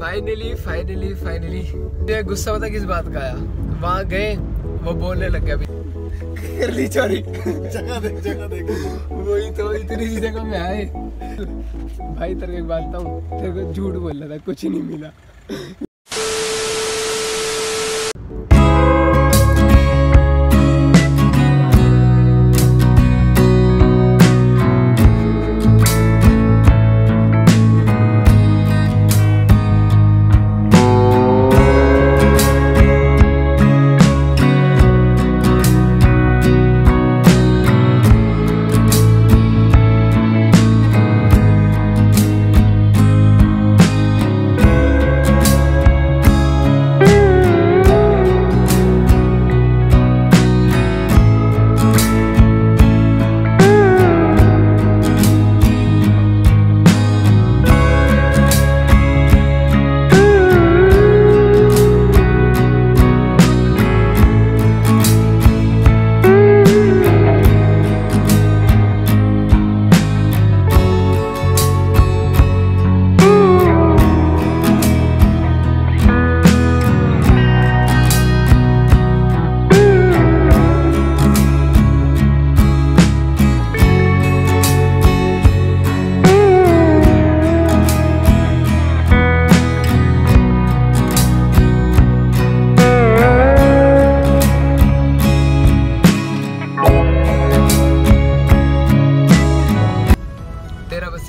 Finally finally finally ये गुस्सा पता किस बात का आया? वहाँ गए, वो बोलने लग गया कर ली चोरी। जगह देख जगह देख। वही तो इतनी सी जगह में आए। भाई, तेरे को एक बात बताऊँ, तेरे को झूठ बोल रहा था, कुछ नहीं मिला।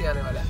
तेरा बस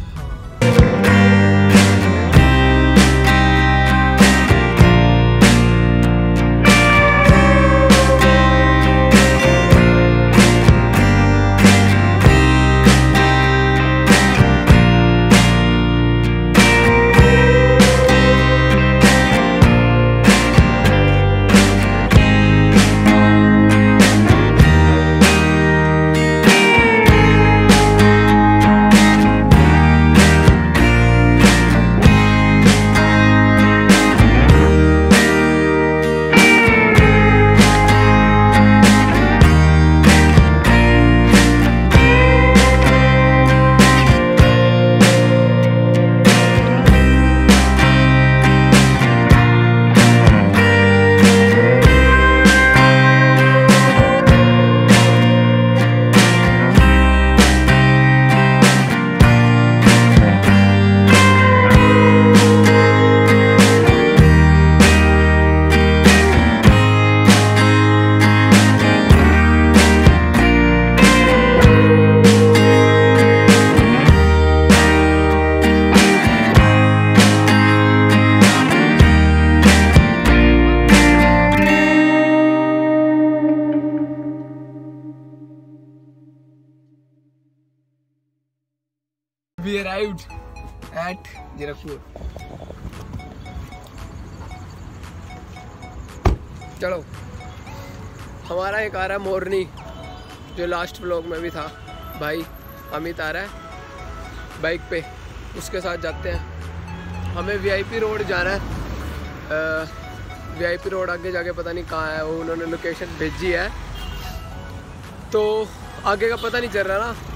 arrived at जीरकपुर चलो, हमारा एक आ रहा है मोरनी, जो लास्ट व्लॉग में भी था। भाई, अमित आ रहा है बाइक पे, उसके साथ जाते हैं। हमें वीआईपी रोड जाना है। वीआईपी रोड आगे जाके पता नहीं कहाँ है, वो उन्होंने लोकेशन भेजी है। तो आगे का पता नहीं चल रहा ना।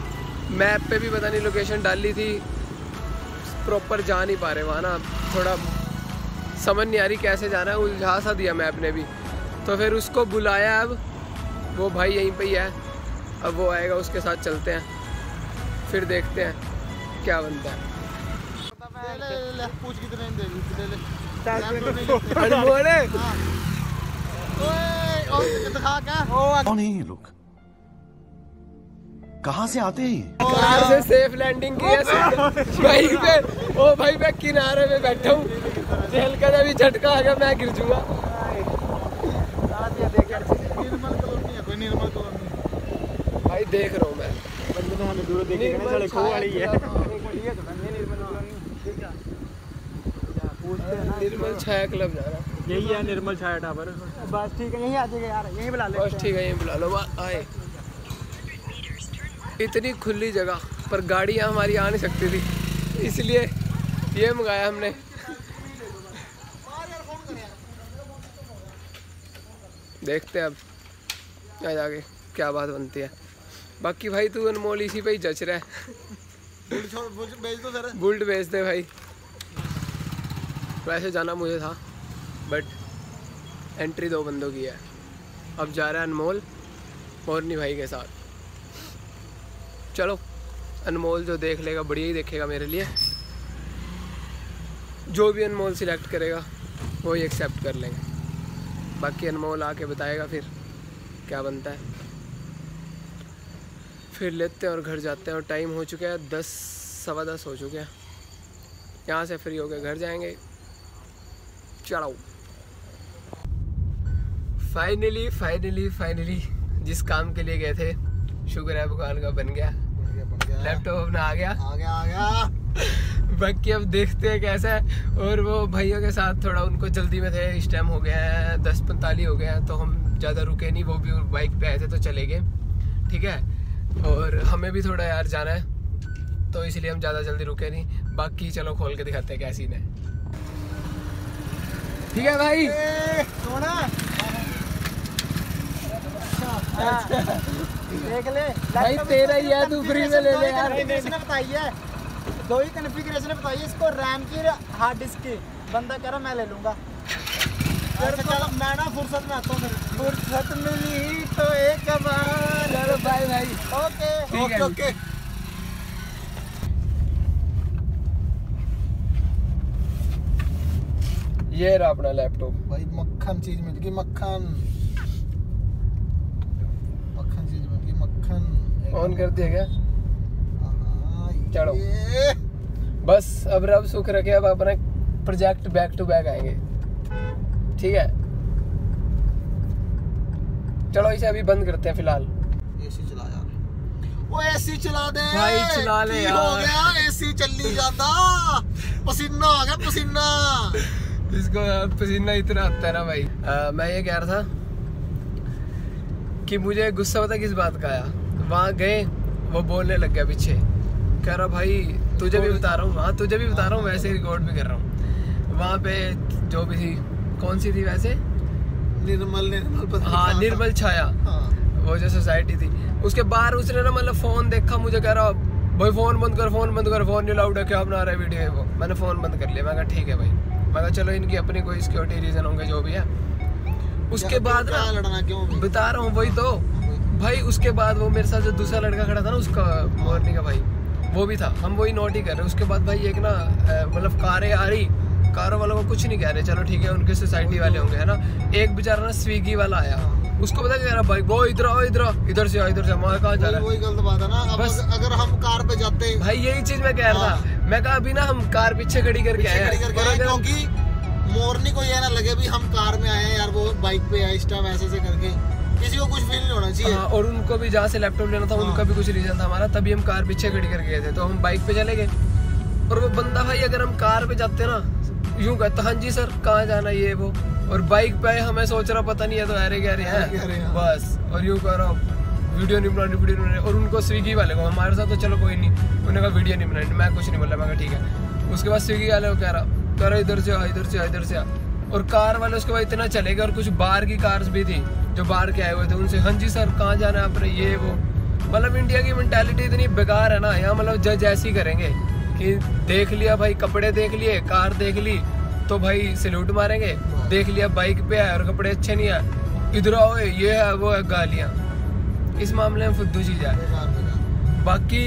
मैप पे भी पता नहीं लोकेशन डाली थी। प्रॉपर जा नहीं पा रहे वहाँ ना। थोड़ा समझ नहीं आ रही कैसे जाना है। उलझा सा दिया मैप ने भी। तो फिर उसको बुलाया अब। वो भाई यहीं पे ही है। अब वो आएगा उसके साथ चलते हैं। फिर देखते हैं क्या बनता है। ले ले ले ले। कहाँ से आते हैं कार से सेफ़ लैंडिंग की है बाइक पे ओ भाई मैं किनारे में बैठा हूँ। जेल का जब झटका आ गया मैं गिर जूँगा भाई देख रहा हूँ मैं। निर्मल छाया क्लब जा रहा यही है निर्मल छाया टावर बस ठीक है यही आ जाएगा यार यही बुला लो बस ठीक है यही बुला लो। आए। इतनी खुली जगह पर गाड़ियाँ हमारी आ नहीं सकती थी। इसलिए ये मंगाया हमने। देखते हैं अब। आ जाके क्या बात बनती है। बाकी भाई तू अनमोल इसी पे ही जच रहा है। बुल्ट बेच दे भाई। वैसे जाना मुझे था बट एंट्री दो बंदों की है। अब जा रहा है अनमोल मोरनी भाई के साथ। चलो, अनमोल जो देख लेगा, बढ़िया ही देखेगा मेरे लिए। जो भी अनमोल सिलेक्ट करेगा, वो ही एक्सेप्ट कर लेंगे। बाकी अनमोल आके बताएगा फिर क्या बनता है। फिर लेते हैं और घर जाते हैं और टाइम हो चुका है, दस, सवा दस हो चुके हैं। यहाँ से फ्री होकर घर जाएँगे। चलो फाइनली फाइनली फाइनली जिस काम के लिए गए थे, शुक्र है भगवान का बन गया। लैपटॉप अपना आ गया। आ गया आ गया। बाकी अब देखते हैं कैसा है। और वो भाइयों के साथ थोड़ा उनको जल्दी में थे इस टाइम हो गया है दस पैंतालीस हो गया है तो हम ज़्यादा रुके नहीं वो भी बाइक पे आए थे तो चले गए। ठीक है? और हमें भी थोड़ा यार जाना है तो इसलिए हम ज़्यादा जल्दी रुके नहीं। बाकी चलो खोल के दिखाते हैं क्या सीन है। ठीक है भाई? सोना देख ले। भाई तेरा ही है तू फ्री में ले ले यार। बताई है। दो ही कन्फिग्रेशन बताई है इसको रैम की हार्ड डिस्क की। बंदा कह रहा मैं ले लूँगा। फिर चलो मैं ना फुर्सत में आता हूँ फुर्सत मिली तो एक बार। चलो बाय भाई ओके ओके ओके ये रहा अपना लैपटॉप भाई मक्खन चीज़ मिल गई मक्खन ऑन कर दिया क्या हाँ, चलो। ये। बस अब रब सुख रखे अब अपना प्रोजेक्ट बैक टू बैक आएँगे। ठीक है? चलो इसे अभी बंद करते हैं फ़िलहाल। एसी चला यार। वो एसी चला दे। भाई, चला ले यार। हो गया एसी चल नहीं जाता। पसीना आ गया पसीना। इसको पसीना इतना आता है ना भाई। आ, मैं ये कह रहा था कि मुझे गुस्सा पता किस बात का आया? वहाँ गए वो बोलने लग गया पीछे। कह रहा भाई तुझे भी बता रहा हूँ। हाँ तुझे भी बता रहा हूँ वैसे रिकॉर्ड भी कर रहा हूँ। वहाँ पे जो भी थी कौन सी थी वैसे? निर्मल निर्मल पता हाँ निर्मल छाया। हाँ। वो जो सोसाइटी थी। उसके बाहर उसने ना मतलब फ़ोन देखा मुझे कह रहा भाई फ़ोन बंद कर फ़ोन बंद कर फ़ोन नहीं लाउड है क्या बना रहा है वीडियो है वो? मैंने फ़ोन बंद कर लिया। मैं कहा ठीक है भाई। मैं कहा चलो इनकी अपनी कोई सिक्योरिटी रीजन होंगे जो भी है। उसके बाद ना? बता रहा हूँ वही तो। भाई उसके बाद वो मेरे साथ जो दूसरा लड़का खड़ा था ना उसका मोरनी का भाई वो भी था। हम वही नोट ही कर रहे उसके बाद भाई एक ना मतलब कारें आ रही कारों वालों को कुछ नहीं कह रहे। चलो ठीक है उनके सोसाइटी वाले होंगे है ना? एक बेचारा ना स्विगी वाला आया। उसको पता क्या कह रहा भाई वो इधर आओ इधर इधर से आओ इधर से। मैं कहा जा रहा है? वही गलत बात है ना। अब बस। अगर- हम कार पे जाते हैं भाई यही चीज़ मैं कह रहा था। मैं कहा अभी ना हम कार पीछे खड़ी करके आए हैं। क्योंकि मोरनी को ये ना लगे भी हम कार में आए यार वो बाइक पे आए इस टाइम ऐसे ऐसे करके। किसी को कुछ फील नहीं होना चाहिए। हाँ, और उनको भी जहाँ से लैपटॉप लेना था हाँ। उनका भी कुछ रीजन था हमारा। तभी हम कार पीछे खड़ी करके गए थे। तो हम बाइक पे चले गए। और वो बंदा भाई अगर हम कार पे जाते ना यूँ कहता हाँ जी सर कहाँ जाना ये वो? और बाइक पे हमें सोच रहा पता नहीं है तो अरे क्या रहे हैं? हैं। बस। और यूँ कह रहा हूँ वीडियो नहीं बनानी वीडियो नहीं बनानी। और उनको स्विगी वाले को हमारे साथ तो चलो कोई नहीं। उन्होंने कहा वीडियो नहीं बनानी। मैं कुछ नहीं बोला मैं कहा ठीक है। उसके बाद स्विगी वाले को कह रहा कह रहा इधर से आ इधर से आ इधर से आ। और कार वाले उसके बाद इतना चले गए और कुछ बाहर की कार्स भी थी, जो बाहर के आए हुए थे, उनसे हाँ जी सर, कहाँ जाना है आपने ये, वो। मतलब इंडिया की मैंटेलिटी इतनी बेकार है ना, यहाँ मतलब जज ऐसी करेंगे कि देख लिया भाई, कपड़े देख लिए, कार देख ली तो भाई सल्यूट मारेंगे। देख लिया बाइक पे है और कपड़े अच्छे नहीं है। इधर आओ, ये है, वो है, गालियाँ। इस मामले में फुद्दू चीज़ है बाकी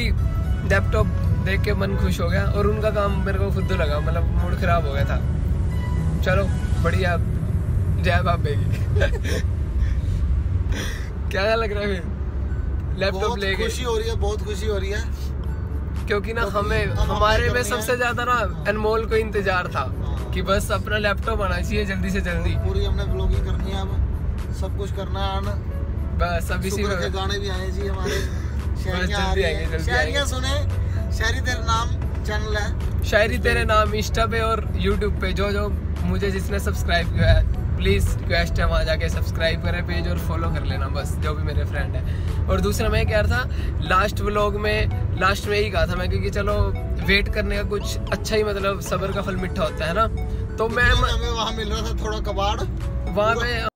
लैपटॉप देख के मन खुश हो गया और उनका काम मेरे को फुद्दू लगा मतलब मूड खराब हो गया था। चलो बढ़िया। जय बाबे की क्या लग रहा है लैपटॉप ले खुशी हो रही है बहुत खुशी हो रही है। क्योंकि ना हमें हमारे में सबसे ज़्यादा ना अनमोल को इंतज़ार था हाँ। कि बस अपना लैपटॉप आना चाहिए जल्दी से जल्दी। पूरी हमने ब्लॉगिंग करनी है अब। सब कुछ करना है बस अब इसी में गाने भी आए जी हमारे। शायरियाँ आ जल्दी आएँगे, जल्दी शायरियाँ सुने। शायरी तेरे नाम चैनल है। शायरी तेरे नाम इंस्टा पे और यूट्यूब पे। जो जो मुझे जिसने सब्सक्राइब किया है प्लीज़ रिक्वेस्ट है वहाँ जाके सब्सक्राइब करें पेज और फॉलो कर लेना बस जो भी मेरे फ्रेंड है। और दूसरा मैं कह रहा था लास्ट व्लॉग में लास्ट में यही कहा था मैं क्योंकि चलो वेट करने का कुछ अच्छा ही मतलब सबर का फल मिठा होता है ना? तो मैं वहाँ मिल रहा था थोड़ा कबाड़। वहाँ पे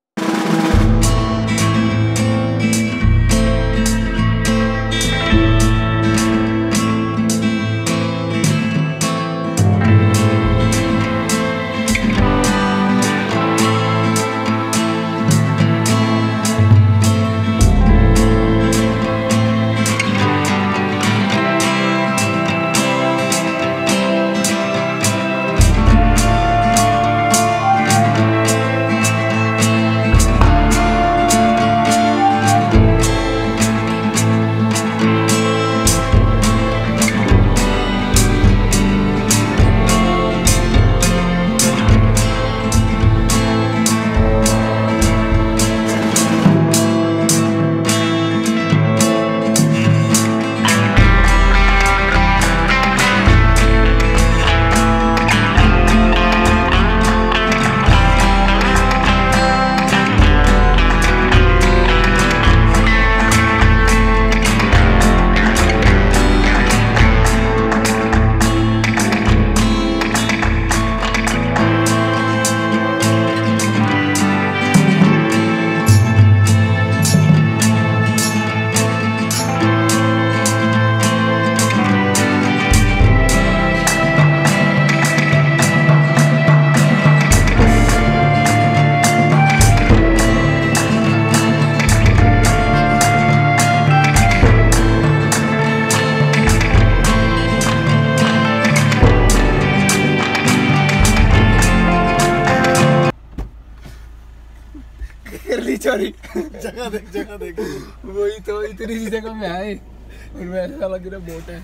जगह देख जगह देख। वही तो इतनी सी जगह में आए। और वैसा लग रहा बोट है।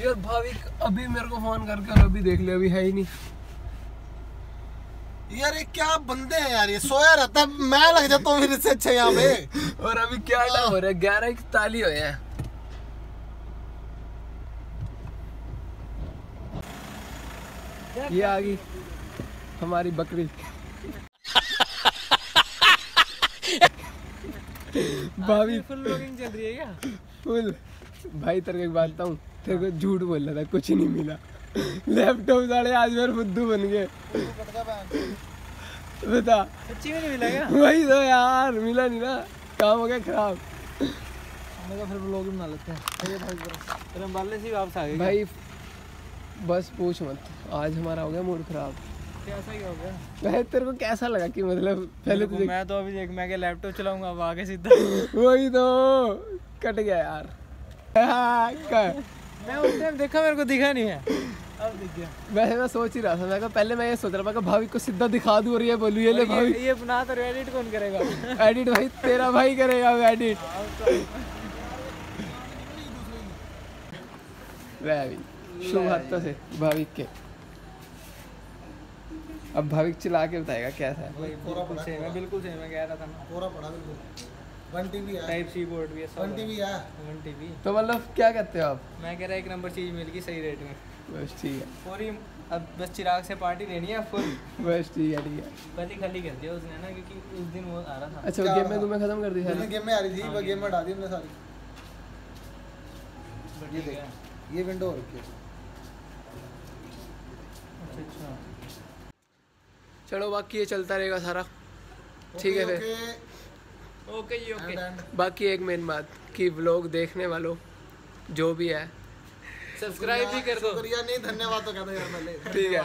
यार भाविक अभी मेरे को फ़ोन करके और अभी देख लिया अभी है ही नहीं। यार ये क्या बंदे हैं यार ये सोया रहता है। मैं लग जाता हूँ फिर इससे अच्छा यहाँ पे। और अभी क्या टाइम हो रहा है? ग्यारह इकतालीस हुए हैं। ये आ गई हमारी बकरी। भाभी। फुल ब्लॉगिंग चल रही है क्या? फुल भाई तेरे को एक बात बताऊँ तेरे को झूठ बोल रहा था कुछ नहीं मिला। लैपटॉप साढ़े आज मेरे बुद्धू बन गए। बता। सच्ची में नहीं मिला क्या? वही तो यार मिला नहीं ना। काम हो गया खराब। फिर ब्लॉग बना लेते हैं। चलिए भाई हम बाले से वापस आ गए भाई बस पूछ मत। आज हमारा हो गया मूड खराब। कैसा ही हो गया। तेरे को कैसा लगा कि मतलब पहले तुझे मैं तो अभी देख मैं क्या लैपटॉप चलाऊँगा अब आगे सीधा। वही तो कट गया यार। हाँ, मैं उस टाइम देखा मेरे को दिखा नहीं है। अब दिख गया। वैसे मैं सोच ही रहा था मैं कहा पहले मैं ये सोच रहा था भाभी को सीधा दिखा दूँ और ये बोलूँ ये ले भाभी। ये, बना तो एडिट कौन करेगा? एडिट भाई तेरा भाई करेगा एडिट वह भी शुभ हाथों से भाविक के। अब भाविक चिल्ला के बताएगा कैसा है। भाई बिल्कुल सेम है बिल्कुल सेम है कह रहा था ना पूरा पड़ा बिल्कुल। वन टीवी है। टाइप सी बोर्ड भी है वन टीवी है। वन टीवी तो मतलब क्या कहते हो आप? मैं कह रहा एक नंबर चीज़ मिल गई सही रेट में। बस ठीक है। पूरी अब बस चिराग से पार्टी लेनी है फुल बस ठीक है ठीक है। पहले खाली कर दिया उसने ना क्योंकि उस दिन वो आ रहा था। अच्छा गेम में तुम्हें खत्म कर दी सारी? गेम में आ रही थी वो गेम में डाल दी हमने सारी। ये देख ये विंडो हो रखी है। अच्छा अच्छा। चलो बाकी ये चलता रहेगा सारा। ठीक है फिर। ओके जी ओके बाकी एक मेन बात कि व्लॉग देखने वालों जो भी है। सब्सक्राइब भी कर दो। शुक्रिया नहीं धन्यवाद तो कहता यार पहले ठीक है।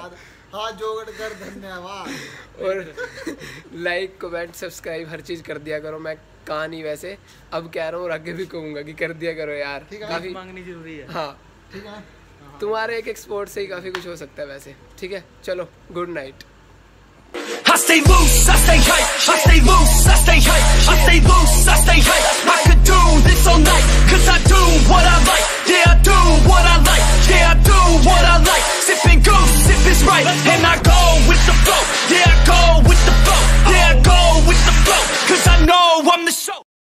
हाथ जोड़ कर धन्यवाद। और लाइक कमेंट सब्सक्राइब हर चीज़ कर दिया करो। मैं कहा नहीं वैसे। अब कह रहा हूँ और आगे भी कहूँगा कि कर दिया करो यार। काफ़ी मांगनी ज़रूरी है। हाँ। ठीक है। तुम्हारे एक एक स्पोर्ट से ही काफ़ी कुछ हो सकता है वैसे। ठीक है? चलो good night I stay loose, I stay hype, I stay loose, I stay hype, I stay loose, I stay hype. I could do this all night, cause I do what I like, yeah I do what I like, yeah I do what I like. Sipping goose, sip is right, and I go with the flow, yeah I go with the flow, yeah I go with the flow, cause I know I'm the show.